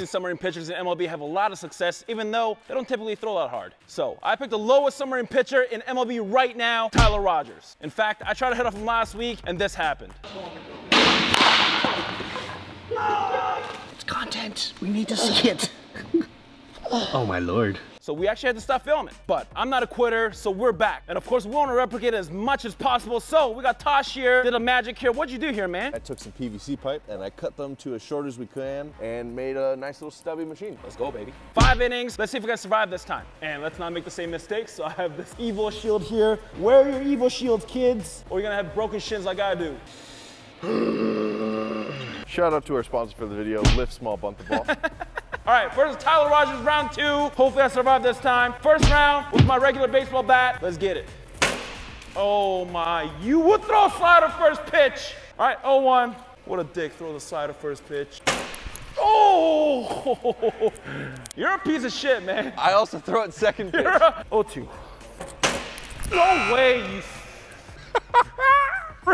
seen submarine pitchers in MLB have a lot of success, even though they don't typically throw that hard. So I picked the lowest submarine pitcher in MLB right now, Tyler Rogers. In fact, I tried to hit off him last week, and this happened. It's content. We need to see it. oh my lord. So we actually had to stop filming. But I'm not a quitter, so we're back. And of course, we want to replicate as much as possible. So we got Tosh here, did a magic here. What'd you do here, man? I took some PVC pipe and I cut them to as short as we can and made a nice little stubby machine. Let's go, baby. Five innings. Let's see if we can survive this time. And let's not make the same mistakes. So I have this evil shield here. Wear your evil shields, kids, or you're gonna have broken shins like I do. Shout out to our sponsor for the video, Lift Small Bunt the Ball. All right, first Tyler Rogers, round two. Hopefully I survive this time. First round with my regular baseball bat. Let's get it. Oh my, you would throw a slider first pitch. All right, 0-1. What a dick, throw the slider first pitch. Oh, you're a piece of shit, man. I also throw it second pitch. A 0-2. No way, you.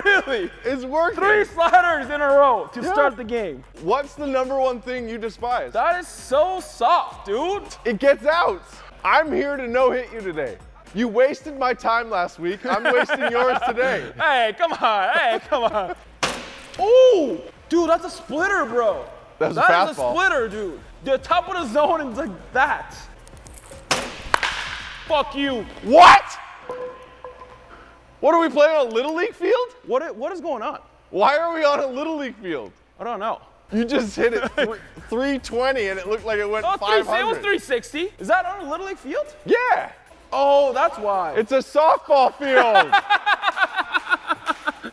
Really? It's working. Three sliders in a row to start the game. What's the number one thing you despise? That is so soft, dude. It gets out. I'm here to no hit you today. You wasted my time last week. I'm wasting yours today. Hey, come on. Hey, come on. Ooh, dude, that's a splitter, bro. That was a That is a splitter, dude. The top of the zone is like that. Fuck you. What? What are we playing on a Little League field? What, what is going on? Why are we on a Little League field? I don't know. You just hit it 320 and it looked like it went Oh, three, it was 360. Is that on a Little League field? Yeah, Oh, that's why. it's a softball field.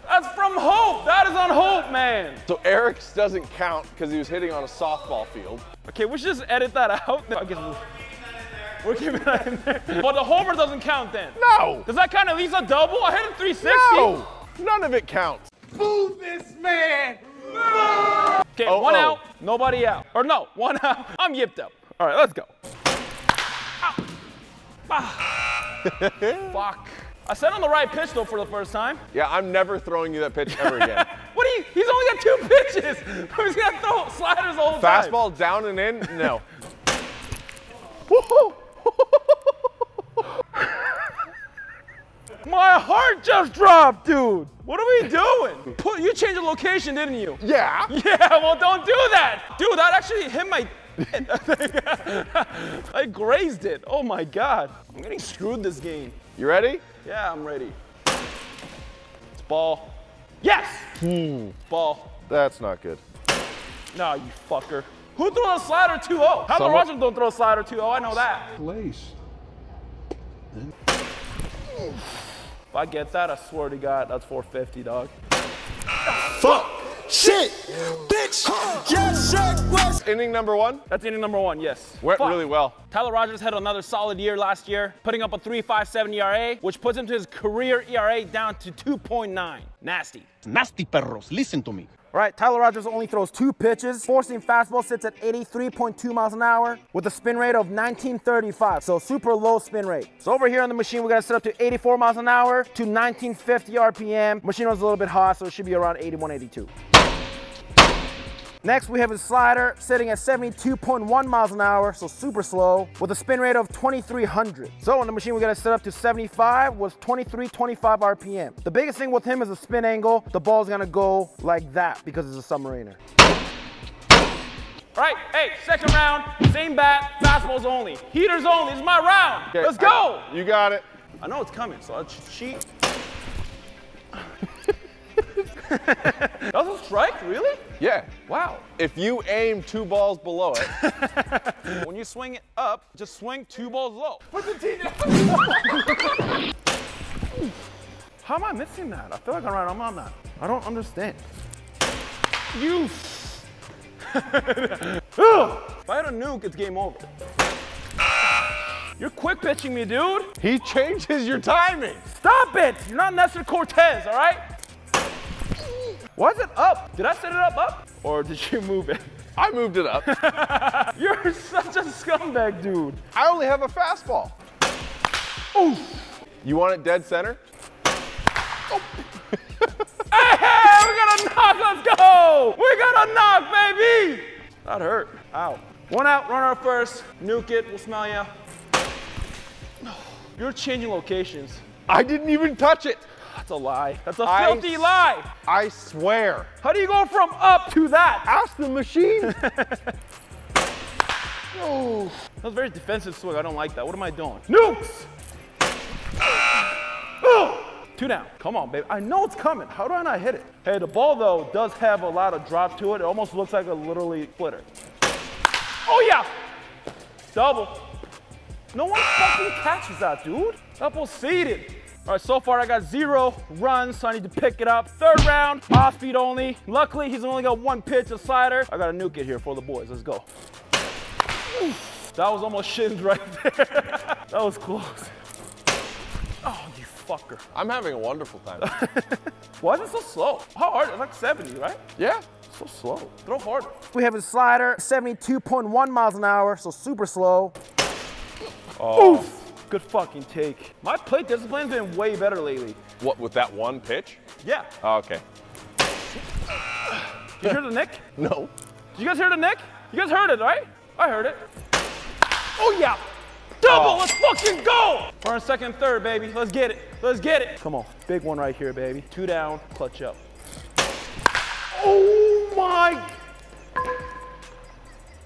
That's from Hope. That is on Hope, man. so Eric's doesn't count because he was hitting on a softball field. Okay, we should just edit that out. I we'll- we're keeping that in there. But the homer doesn't count then. No, Does that count at least a double? I hit a 360. no, none of it counts. Move this man. Okay, Oh, one oh. out, nobody out. Or no, one out. I'm yipped up. All right, let's go. Ah. Fuck. I said on the right pitch though for the first time. Yeah, I'm never throwing you that pitch ever again. What do you? He's only got two pitches. He's gonna throw sliders all the whole time. Fastball down and in? No. Woohoo! My heart just dropped, dude. What are we doing? Put, you changed the location, didn't you? Yeah. Yeah, well, don't do that. Dude, that actually hit my. I grazed it. Oh my God. I'm getting screwed this game. You ready? Yeah, I'm ready. It's ball. Yes! Hmm. Ball. That's not good. Nah, you fucker. Who threw a slider 2 0? How the Someone- Russians don't throw a slider 2 0? I know that. place. If I get that, I swear to God, that's 450, dog. Fuck. Shit. Bitch. Yes, shit. West. Inning number one That's inning number one, yes. went Fuck. really well. Tyler Rogers had another solid year last year, putting up a 3.57 ERA, which puts him to his career ERA down to 2.9. Nasty. Nasty perros. Listen to me. All right, Tyler Rogers only throws two pitches. Four-seam fastball sits at 83.2 miles an hour with a spin rate of 1935, so super low spin rate. So over here on the machine, we got to set up to 84 miles an hour to 1950 RPM. Machine runs a little bit hot, so it should be around 81, 82. Next, we have his slider sitting at 72.1 miles an hour, so super slow, with a spin rate of 2300. So on the machine, we gotta set up to 75 with 2325 RPM. The biggest thing with him is the spin angle. The ball's gonna go like that because it's a submariner. All right, hey, second round, same bat, fastballs only. Heaters only, this is my round. Okay, Let's go. I- you got it. I know it's coming, so I'll cheat. a strike, really? Yeah. Wow. If you aim two balls below it, When you swing it up, just swing two balls low. put the tee down. How am I missing that? I feel like I'm right. I'm on that. I don't understand. You. If I had a nuke, it's game over. You're quick pitching me, dude. He changes your timing. Stop it. You're not Nestor Cortes, all right? Why is it up? Did I set it up up? Or did you move it? I moved it up. You're such a scumbag, dude. I only have a fastball. Ooh. You want it dead center? Oh. Hey, we got a knock. Let's go. We got a knock, baby. That hurt. Out. One out, runner first. Nuke it, we'll smell ya. You're changing locations. I didn't even touch it. That's a lie. That's a I filthy lie. I swear. How do you go from up to that? Ask the machine. That was a very defensive swing. I don't like that. What am I doing? Nukes! Oh! Two down. Come on, baby. I know it's coming. How do I not hit it? Hey, the ball, though, does have a lot of drop to it. It almost looks like a literally splitter. Oh, yeah! Double. No one fucking catches that, dude. Double seated. All right, so far I got zero runs, so I need to pick it up. Third round, off speed only. Luckily, he's only got one pitch, a slider. I got a nuke it here for the boys. Let's go. That was almost shins right there. that was close. Oh, you fucker. I'm having a wonderful time. Why is it so slow? How hard? It's like 70, right? yeah. So slow. Throw harder. We have a slider, 72.1 miles an hour, so super slow. Oh. oh. Good fucking take. My plate discipline's been way better lately. What with that one pitch? Yeah. Oh, okay. Did you hear the nick? No. Did you guys hear the nick? You guys heard it, right? I heard it. Oh yeah. Double, Oh. let's fucking go! We're on second, third, baby. Let's get it. Let's get it. Come on, big one right here, baby. Two down, clutch up. Oh my,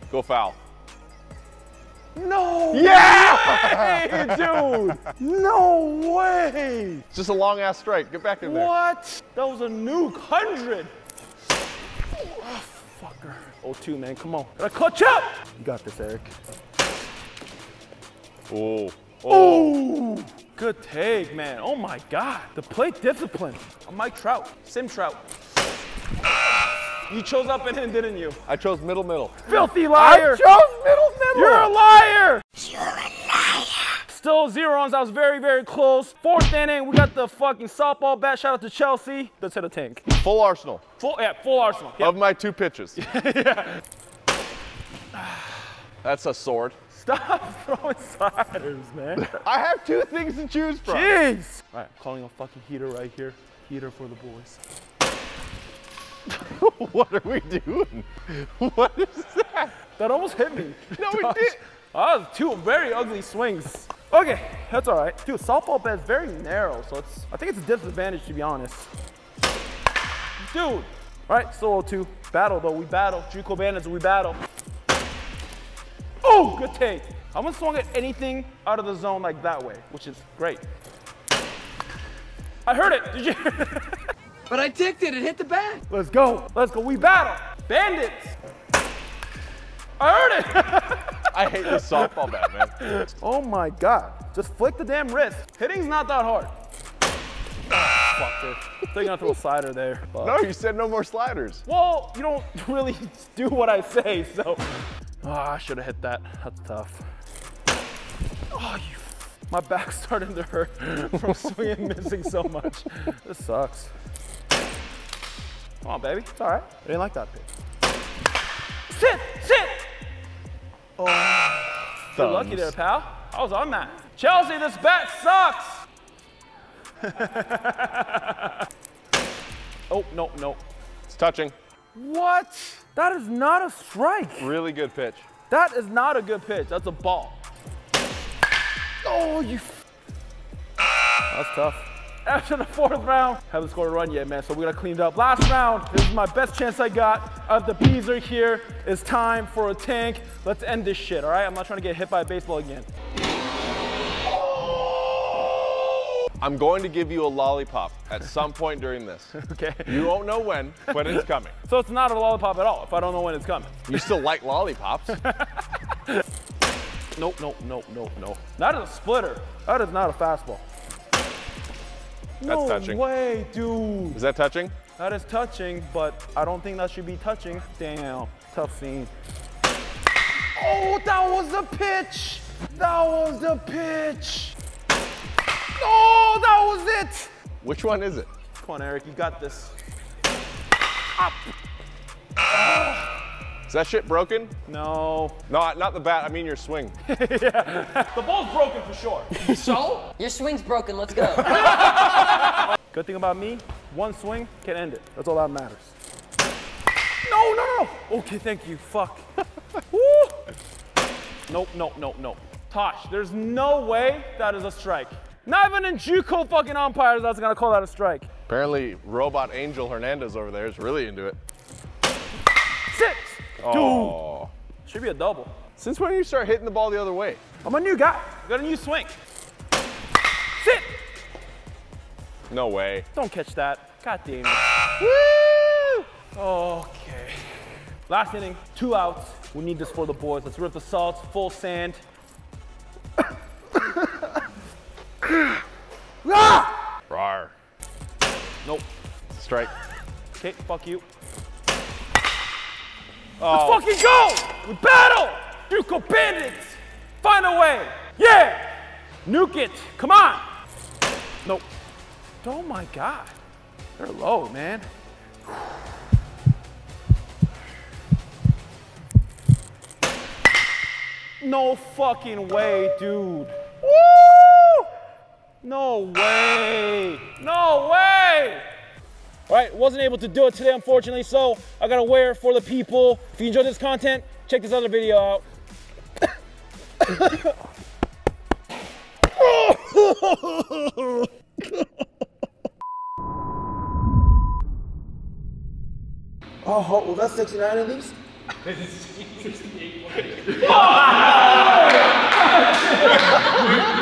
Go foul. No Yeah! way, dude. No way. It's just a long ass strike. Get back in there. What? That was a nuke, 100. Oh, ah, fucker. Oh, two, man, come on. Gotta clutch up. You got this, Eric. Oh. Oh, good take, man. Oh my God. The plate discipline. I'm Mike Trout, Sim Trout. You chose up and in, didn't you? I chose middle middle. Filthy liar. I chose middle. You're a liar. You're a liar. Still zero runs. I was very, very close. Fourth inning, we got the fucking softball bat. Shout out to Chelsea. Let's hit a tank. Full arsenal Full, yeah, full arsenal. Yep. of my two pitches. That's a sword. Stop throwing sliders, man. I have two things to choose from. Jeez. All right, I'm calling a fucking heater right here. Heater for the boys. what are we doing? What is that? That almost hit me. No, it did. Oh, that two very ugly swings. Okay, that's all right. Dude, softball bat is very narrow, so it's I think it's a disadvantage to be honest. Dude. All right, solo two. Battle though, we battle. Juco Bandits, we battle. Oh, good take. I haven't swung at anything out of the zone like that way, which is great. I heard it. Did you? But I ticked it. It hit the bat. Let's go. Let's go. We battle. Bandits. I heard it. I hate this softball bat, man. Oh my god. Just flick the damn wrist. Hitting's not that hard. Fuck it. They're gonna a slider there. but- No, you said no more sliders. Well, you don't really do what I say, so. Oh, I should have hit that. That's tough. Oh, you. My back's starting to hurt from swinging missing so much. This sucks. Come on, baby. It's all right. I didn't like that pitch. Sit! Sit! Oh. You're lucky there, pal. I was on that. Chelsea, this bat sucks. oh, no, no. It's touching. What? That is not a strike. Really good pitch. That is not a good pitch. That's a ball. Oh, you. That's tough. After the fourth round, haven't scored a run yet, man. So we gotta clean it up. Last round. This is my best chance I got. Of the Beezer here. It's time for a tank. Let's end this shit. All right. I'm not trying to get hit by a baseball again. I'm going to give you a lollipop at some point during this. Okay. You won't know when, but it's coming. So it's not a lollipop at all. If I don't know when it's coming. You still like lollipops. Nope. Nope. Nope. Nope. Nope. That is a splitter. That is not a fastball. No touching. way, dude. Is that touching? That is touching, but I don't think that should be touching. Damn, tough scene. Oh, that was the pitch. That was the pitch. Oh, that was it. Which one is it? Come on, Eric, you got this. Is that shit broken? No. No, not the bat. I mean your swing. The ball's broken for sure. So? Your swing's broken. Let's go. Good thing about me, one swing can end it. That's all that matters. No, no, no. Okay, thank you. Fuck. Woo! Nope, nope, nope, nope. Tosh, there's no way that is a strike. Not even in JUCO fucking umpires that's gonna call that a strike. Apparently, Robot Angel Hernandez over there is really into it. Six. Oh. Should be a double. Since when you start hitting the ball the other way? I'm a new guy. Got a new swing. Sit. No way. Don't catch that. God damn it. Woo! Okay. Last inning, two outs. We need this for the boys. Let's rip the salts, full sand. Ah! Rar. Nope. Strike. Okay, fuck you. Let's oh. fucking go! We battle! Juco bandits! Find a way! Yeah! Nuke it! Come on! Nope. Oh my god. They're low, man. No fucking way, dude. Woo! No way. No way. All right, wasn't able to do it today, unfortunately, so I gotta wear it for the people. If you enjoyed this content, check this other video out. Oh, oh, oh was that 69 of these?